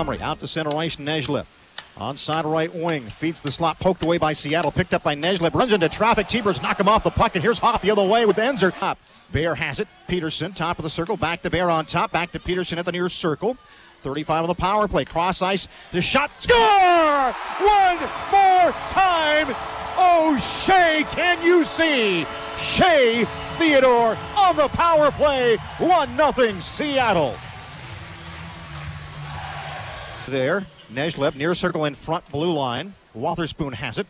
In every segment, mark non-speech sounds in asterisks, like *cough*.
Montgomery out to center ice, Nejlip. Onside right wing, feeds the slot, poked away by Seattle, picked up by Nejlip, runs into traffic. T-Birds knock him off the puck, and here's Hoff the other way with Eansor. Top. Bear has it. Peterson, top of the circle, back to Bear on top, back to Peterson at the near circle. 35 on the power play. Cross ice. The shot. Score! One more time. Oh, Shea, can you see? Shea Theodore on the power play. 1 0 Seattle. There. Nejlip near circle in front blue line. Wotherspoon has it.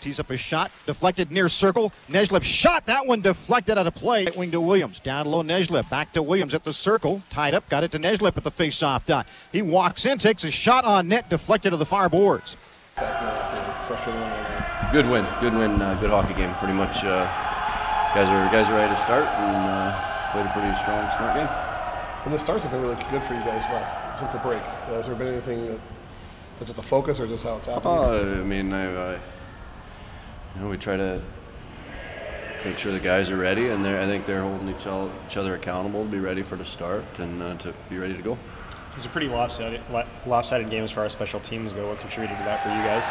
Tees up a shot, deflected near circle. Nejlip shot, that one deflected out of play. Right wing to Williams, down low Nejlip, back to Williams at the circle, tied up, got it to Nejlip at the face-off dot. He walks in, takes a shot on net, deflected to the far boards. Good win, good win, uh, good hockey game. Pretty much, uh, guys are guys are ready to start and uh, played a pretty strong, smart game. And the starts have been really good for you guys last since the break. Has there been anything that, that's just a focus or just how it's happening? Uh, I mean, I, I you know, we try to make sure the guys are ready, and I think they're holding each, all, each other accountable to be ready for the start and uh, to be ready to go. It's a pretty lopsided, lopsided game as far as special teams go. What contributed to that for you guys?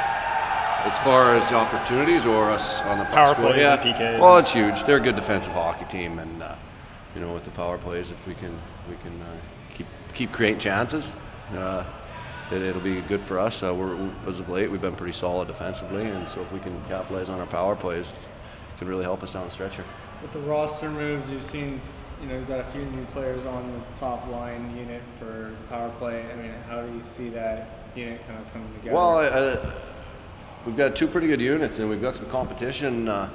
As far as opportunities or us on the power play, yeah. and PKs? Well, it's huge. They're a good defensive hockey team, and uh, you know, with the power plays, if we can we can uh, keep keep creating chances, uh, it, will be good for us. Uh, we're, as of late, we've been pretty solid defensively, and so if we can capitalize on our power plays, it can really help us down the stretch here. With the roster moves, you've seen, you know, you've got a few new players on the top line unit for power play. I mean, how do you see that unit kind of coming together? Well, I, I, we've got two pretty good units, and we've got some competition. Uh,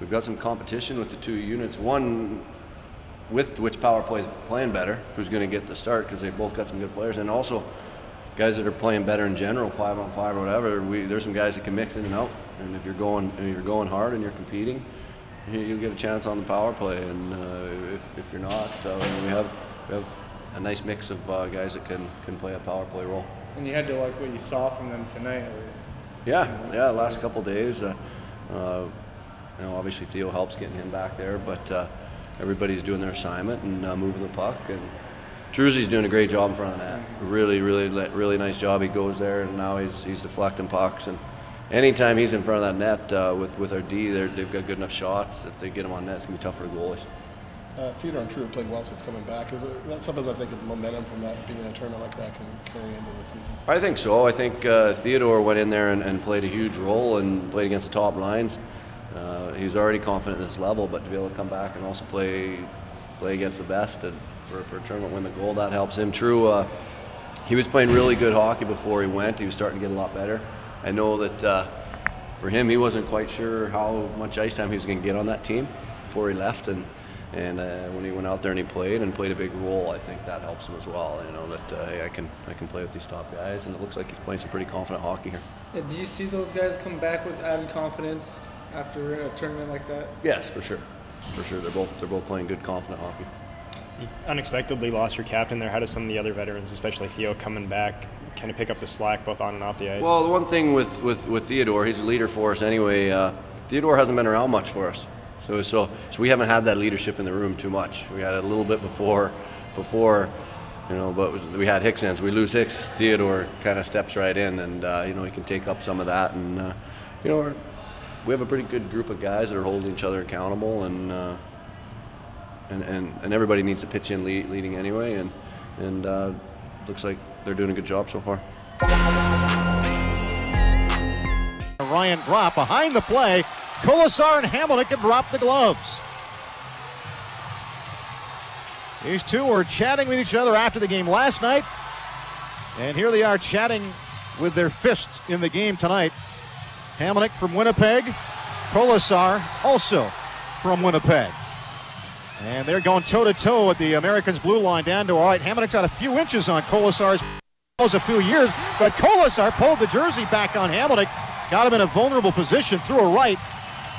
we've got some competition with the two units. One with which power play is playing better, who's going to get the start because they both got some good players, and also guys that are playing better in general, five on five or whatever, we, there's some guys that can mix in and out. And if you're going, if you're going hard and you're competing, you'll get a chance on the power play. And uh, if, if you're not, uh, we have we have a nice mix of uh, guys that can can play a power play role. And you had to like what you saw from them tonight, at least. Yeah, yeah. Last couple days, uh, uh, you know, obviously Theo helps getting him back there, but uh, everybody's doing their assignment and moving the puck and Drewsy's doing a great job in front of that. Really, really, really nice job. He goes there, and now he's he's deflecting pucks. And anytime he's in front of that net uh, with with our D, they've got good enough shots. If they get him on net, it's gonna be tough for the goalies. Uh, Theodore and True played well since coming back. Is it, that something that they could momentum from that being in a tournament like that can carry into the season? I think so. I think uh, Theodore went in there and, and, played a huge role and played against the top lines. Uh, he's already confident at this level, but to be able to come back and also play play against the best and for, for a tournament win the goal. That helps him. True, uh, he was playing really good hockey before he went. He was starting to get a lot better. I know that uh, for him, he wasn't quite sure how much ice time he was going to get on that team before he left, and and uh, when he went out there and he played and played a big role, I think that helps him as well. You know that uh, hey, I can I can play with these top guys, and it looks like he's playing some pretty confident hockey here. Yeah, do you see those guys come back with added confidence after a tournament like that? Yes, for sure, for sure. They're both they're both playing good, confident hockey you unexpectedly lost your captain there. How does some of the other veterans, especially Theo, coming back, kind of pick up the slack both on and off the ice? Well, the one thing with, with, with Theodore, he's a leader for us anyway. Uh, Theodore hasn't been around much for us, so, so so we haven't had that leadership in the room too much. We had it a little bit before before. You know, but we had Hicksens. We lose Hicks. Theodore kind of steps right in, and uh, you know he can take up some of that. And uh, you know, we have a pretty good group of guys that are holding each other accountable, and uh, and, and, and everybody needs to pitch in lead, leading anyway, and and uh, looks like they're doing a good job so far. Ryan Gropp behind the play. Kolesar and Hamilton can drop the gloves. These two were chatting with each other after the game last night, and here they are chatting with their fists in the game tonight. Hamonic from Winnipeg, Kolesar also from Winnipeg. And they're going toe to toe with the Americans' blue line down to our right. Hamonic's got a few inches on Kolesar's a few years, but Kolesar pulled the jersey back on Hamonic, got him in a vulnerable position through a right,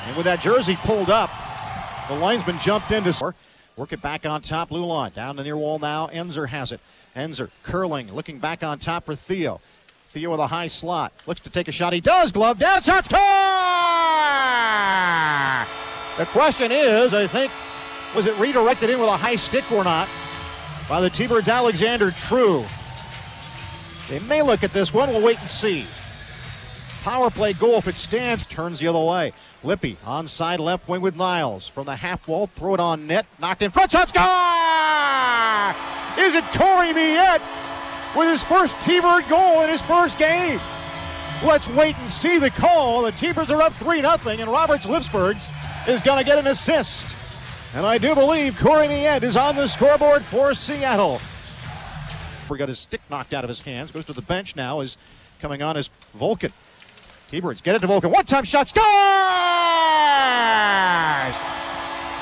and with that jersey pulled up, the linesman jumped into work it back on top blue line down the near wall now. Eansor has it. Eansor curling, looking back on top for Theo. Theo with a high slot looks to take a shot. He does. Glove down. Shot score! The question is, I think was it redirected in with a high stick or not by the T-Birds Alexander True? They may look at this one. We'll wait and see. Power play goal if it stands, turns the other way. Lippy onside left wing with Niles from the half wall. Throw it on net. Knocked in front. Shot score! Is it Corey Miette with his first T-Bird goal in his first game? Let's wait and see the call. The T-Birds are up 3 0, and Roberts Lipsbergs is going to get an assist. And I do believe Corey Miette is on the scoreboard for Seattle. He got his stick knocked out of his hands. Goes to the bench now. Is coming on as Vulcan. T-Birds get it to Vulcan. One time shot. Scores!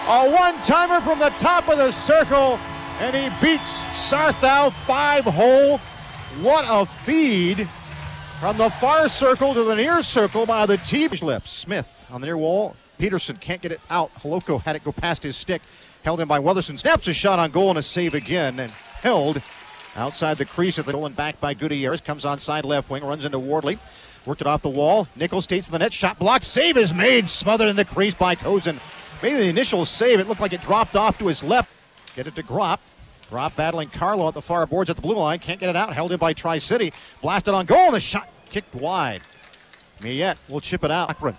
A one timer from the top of the circle. And he beats Sarthou five hole. What a feed from the far circle to the near circle by the T lips. Smith on the near wall. Peterson can't get it out. Holoko had it go past his stick. Held in by Wotherspoon. Snaps a shot on goal and a save again. And held outside the crease at the goal and back by Gutierrez. Comes on side left wing. Runs into Wardley. Worked it off the wall. Nichols states in the net. Shot blocked. Save is made. Smothered in the crease by Kozun. Made the initial save. It looked like it dropped off to his left. Get it to Gropp. Gropp battling Carlo at the far boards at the blue line. Can't get it out. Held in by Tri City. Blasted on goal. And the shot kicked wide. Miette will chip it out. Akron.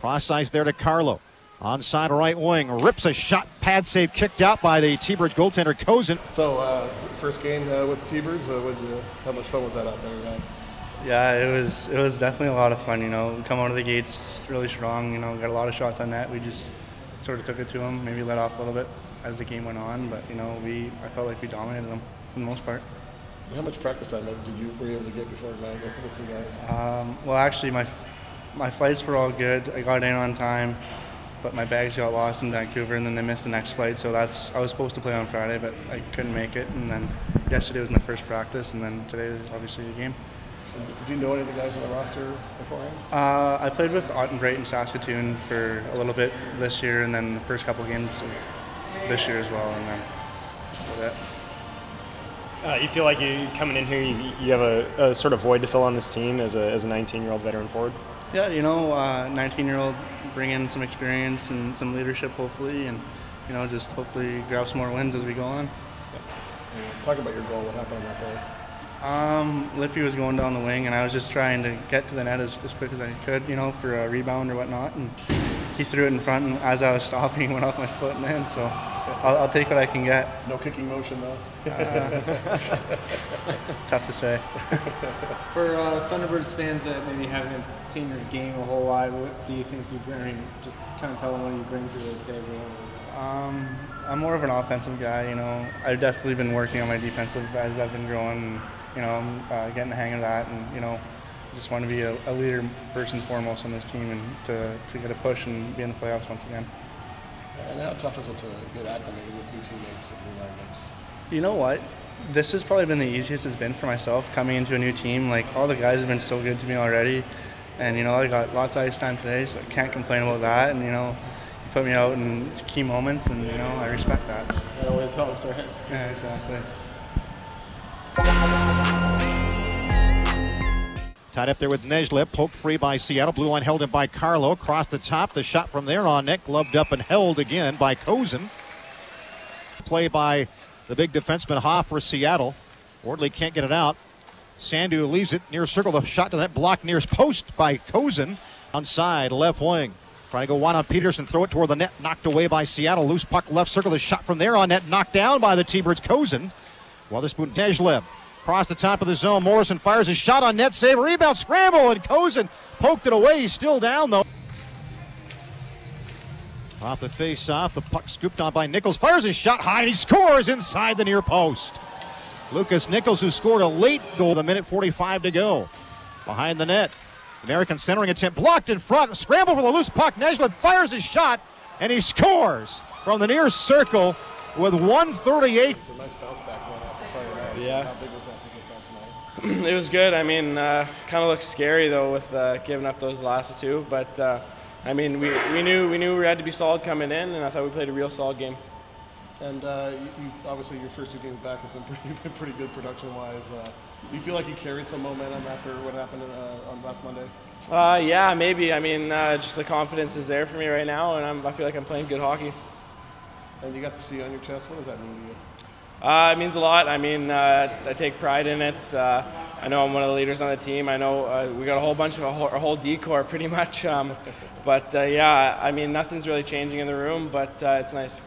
Cross size there to Carlo. Onside right wing. Rips a shot. Pad save kicked out by the T-Birds goaltender Kozun. So, uh, first game uh, with the T-Birds, uh, what, uh, how much fun was that out there? Man? Yeah, it was it was definitely a lot of fun. You know, we come out of the gates really strong. You know, got a lot of shots on net. We just sort of took it to them. Maybe let off a little bit as the game went on, but you know, we I felt like we dominated them for the most part. How much practice time did you were you able to get before tonight with, you guys? Um, well, actually, my my flights were all good. I got in on time, but my bags got lost in Vancouver, and then they missed the next flight. So that's I was supposed to play on Friday, but I couldn't make it. And then yesterday was my first practice, and then today was obviously the game. Did you know any of the guys on the roster beforehand? Uh, I played with Ottenbreit in Saskatoon for a little bit this year, and then the first couple games this year as well, and then that's about it. Uh, you feel like you coming in here, you, you have a, a sort of void to fill on this team as a, as a 19 year old veteran forward. Yeah, you know, uh, 19 year old, bring in some experience and some leadership, hopefully, and you know, just hopefully grab some more wins as we go on. And talk about your goal. What happened on that play? Um, Lippy was going down the wing, and I was just trying to get to the net as, as quick as I could, you know, for a rebound or whatnot. And he threw it in front, and as I was stopping, *laughs* he went off my foot and in. So I'll, I'll take what I can get. No kicking motion though. *laughs* Tough to say. *laughs* For uh, Thunderbirds fans that maybe haven't seen your game a whole lot, what do you think you bring? I just kind of tell them what you bring to the table. Um, I'm more of an offensive guy, you know. I've definitely been working on my defensive as I've been growing. And, you know, I'm uh, getting the hang of that, and you know, just want to be a, a leader first and foremost on this team, and to, to get a push and be in the playoffs once again. And how tough is it to get acclimated with new teammates and new linemates? You know what? This has probably been the easiest it's been for myself coming into a new team. Like all the guys have been so good to me already, and you know I got lots of ice time today, so I can't complain about that. And you know, you put me out in key moments, and you know I respect that. That always helps, right? Yeah, exactly. Tied up there with Nejlip, Poke free by Seattle. Blue line held in by Carlo. Across the top, the shot from there on net, gloved up and held again by Kozun. Play by the big defenseman Hoff for Seattle. Wardley can't get it out. Sandu leaves it near circle. The shot to that block near post by Kozun. Onside, left wing. Trying to go one on Peterson, throw it toward the net, knocked away by Seattle. Loose puck left circle. The shot from there on net, knocked down by the T-Birds. Kozun. Wotherspoon Dejleb. Across the top of the zone, Morrison fires a shot on net, save, rebound, scramble, and Kozun poked it away. He's still down though. Off the face off, the puck scooped on by Nichols, fires his shot high, and he scores inside the near post. Lucas Nichols, who scored a late goal, the minute 45 to go. Behind the net, American centering attempt blocked in front, scramble for the loose puck. Nejlip fires his shot, and he scores from the near circle with 138. It's a nice Yeah. How big was that to get that tonight? *clears throat* it was good. I mean, uh, kind of looks scary though with uh, giving up those last two, but uh, I mean, we, we knew we knew we had to be solid coming in, and I thought we played a real solid game. And uh, you, obviously your first two games back has been *laughs* pretty, been pretty good production-wise. Uh, do you feel like you carried some momentum after what happened uh, on last Monday? Uh, yeah, maybe. I mean, uh, just the confidence is there for me right now, and I'm, I feel like I'm playing good hockey. And you got the C on your chest. What does that mean to you? Uh, it means a lot. I mean, uh, I take pride in it. Uh, I know I'm one of the leaders on the team. I know uh, we got a whole bunch of a whole, a whole decor pretty much. Um, *laughs* but uh, yeah, I mean, nothing's really changing in the room, but uh, it's nice.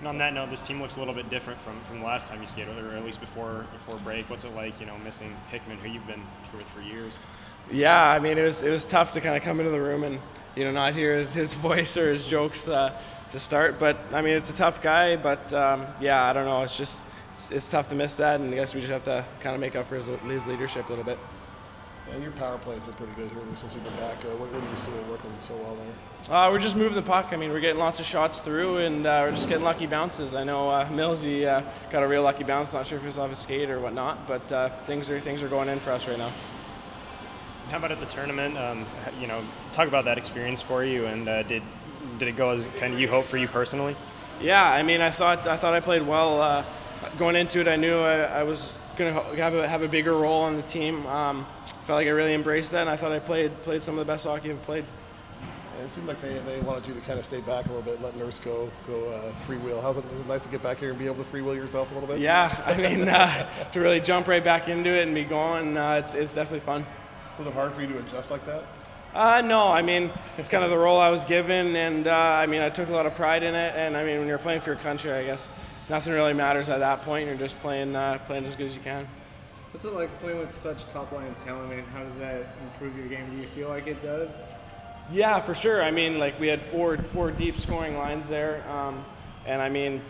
And on that note, this team looks a little bit different from, from the last time you skated, or at least before before break. What's it like, you know, missing Hickman, who you've been with for years? Yeah, I mean, it was it was tough to kind of come into the room and you know not hear his, his *laughs* voice or his jokes uh, to start. But I mean, it's a tough guy. But um, yeah, I don't know. It's just it's, it's tough to miss that, and I guess we just have to kind of make up for his, his leadership a little bit. And your power play has been pretty good here since you've been back. Uh, what, what do you see it working so well there? Uh, we're just moving the puck. I mean, we're getting lots of shots through, and uh, we're just getting lucky bounces. I know uh, Millsy uh, got a real lucky bounce. Not sure if it was off his skate or whatnot, but uh, things are things are going in for us right now. How about at the tournament? Um, you know, talk about that experience for you, and uh, did did it go as kind of you hoped for you personally? Yeah, I mean, I thought I thought I played well. Going into it, I knew I, I was going to have a, have a bigger role on the team. Um, felt like I really embraced that, and I thought I played played some of the best hockey I've played. And it seemed like they, they wanted you to kind of stay back a little bit, let Nurse go go uh, freewheel. How's it, it nice to get back here and be able to freewheel yourself a little bit? Yeah, I mean, uh, to really jump right back into it and be going, uh, it's, it's definitely fun. Was it hard for you to adjust like that? Uh, no, I mean, it's kind of the role I was given, and uh, I mean, I took a lot of pride in it. And I mean, when you're playing for your country, I guess nothing really matters at that point. You're just playing, uh, playing as good as you can. What's it like playing with such top line talent? I mean, how does that improve your game? Do you feel like it does? Yeah, for sure. I mean, like we had four four deep scoring lines there, um, and I mean,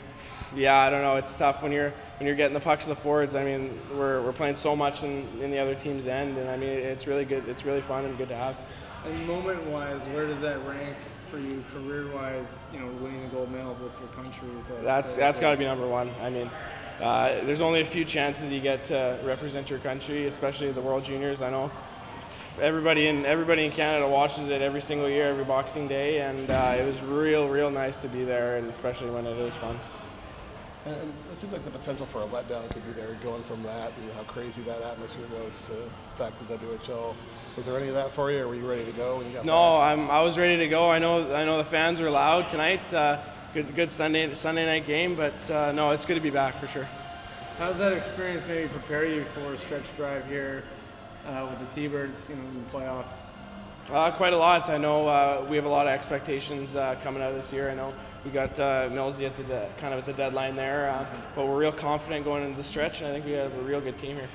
yeah, I don't know. It's tough when you're when you're getting the pucks to the forwards. I mean, we're, we're playing so much in, in the other team's end, and I mean, it's really good. It's really fun and good to have. And moment-wise, where does that rank for you career-wise? You know, winning a gold medal with your country. Is that That's that's got to be number one. I mean, uh, there's only a few chances you get to represent your country, especially the World Juniors. I know everybody in everybody in Canada watches it every single year, every Boxing Day, and uh, it was real, real nice to be there, and especially when it is fun. And and it seemed like the potential for a letdown could be there, going from that and how crazy that atmosphere was to back to WHL. Was there any of that for you, or were you ready to go when you got No, back? I'm, I was ready to go. I know I know the fans were loud tonight. Uh, good good Sunday Sunday night game, but uh, no, it's good to be back for sure. How does that experience maybe prepare you for a stretch drive here uh, with the T-Birds? You know, in the playoffs. Uh, quite a lot. I know uh, we have a lot of expectations uh, coming out of this year. I know we got uh, Millsy at the de- kind of at the deadline there, uh, but we're real confident going into the stretch, and I think we have a real good team here.